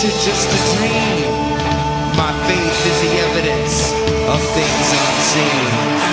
future just a dream? My faith is the evidence of things unseen.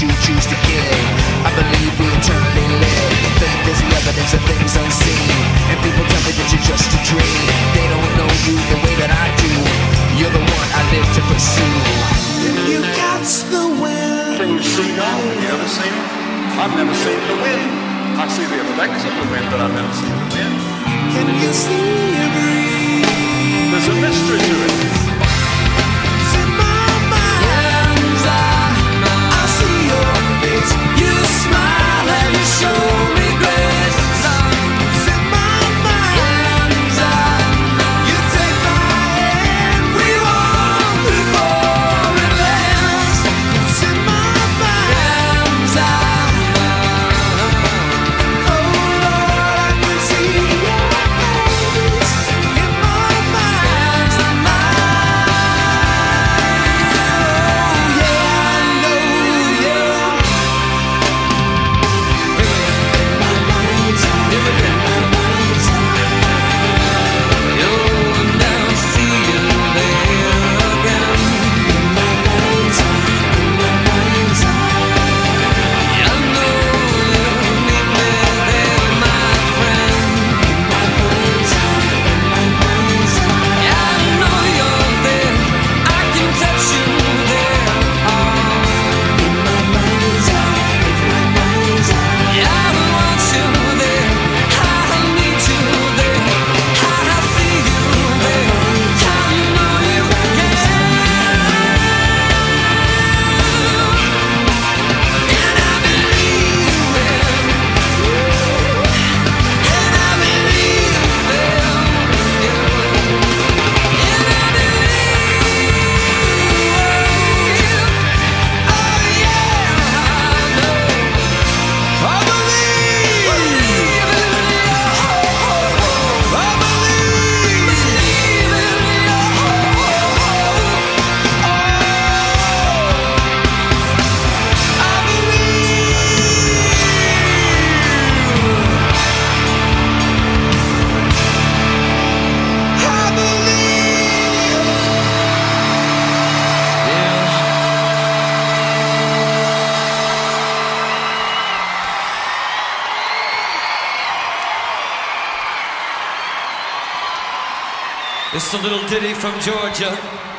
you choose to kill. I believe we eternally live. Faith is the evidence of things unseen. And people tell me that you're just a dream. They don't know you the way that I do. You're the one I live to pursue. You the wind. You see that? You ever seen? I've never seen the wind. I see the effects of the wind, but I've never seen the wind. Can you see a? There's a mystery. It's a little ditty from Georgia.